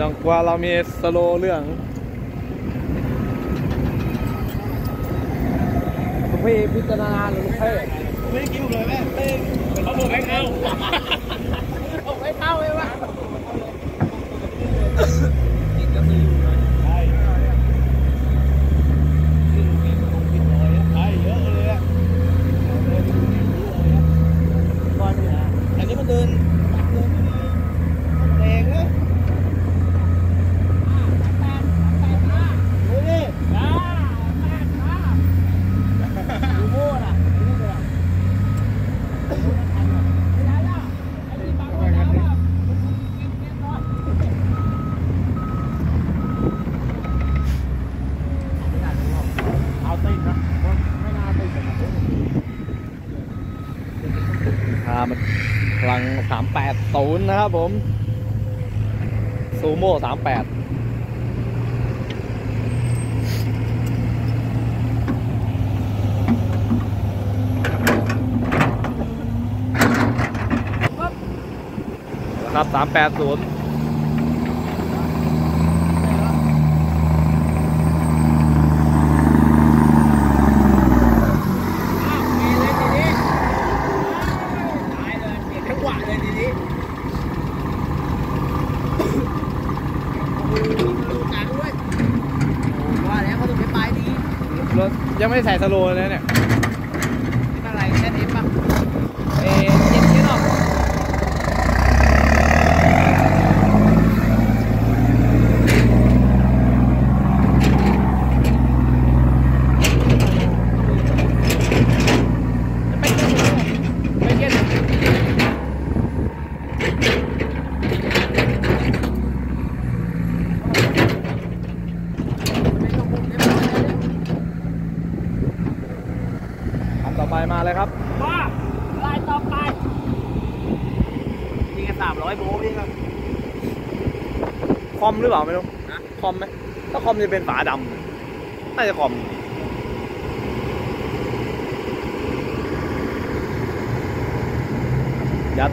ต้องกลัวเรามีสโลว์เรื่องลูกพี่พิจารณาหรือลูกพี่ไม่ได้กิ้วเลยแม่เต้เขาบอกให้เข้าผมไม่เข้าเลยวะ กินก็มีอยู่นะใช่ขึ้นเองลงปิดลอยอะใช่เยอะเลยอะก้อนเนี่ยอันนี้มันเดินเดินแรงนะดูดิจ้าแปดห้าดูโม่น่ะดูโม่น่ะ เอาติดนะไม่น่าติดนะพามันพลัง 380 นะครับผม ซูโม่ 38 นะครับ 380 มีเลยทีนี้ตายเลยเปลี่ยนจังหวะเลยทีนี้ดูกลางด้วยว่าแล้วเขาต้องไปปลายดีรถยังไม่ได้ใส่สโลว์เลยนะเนี่ยนี่อะไรแค่นี้ป่ะเอ๊ะเย็นๆหรอก ไม่เก็ต อันต่อไปมาเลยครับว่าลายต่อไปนี่ก็สามร้อยโบพี่ครับ คอมหรือเปล่าไม่รู้คอมไหมถ้าคอมจะเป็นฝาดำน่าจะคอมยัด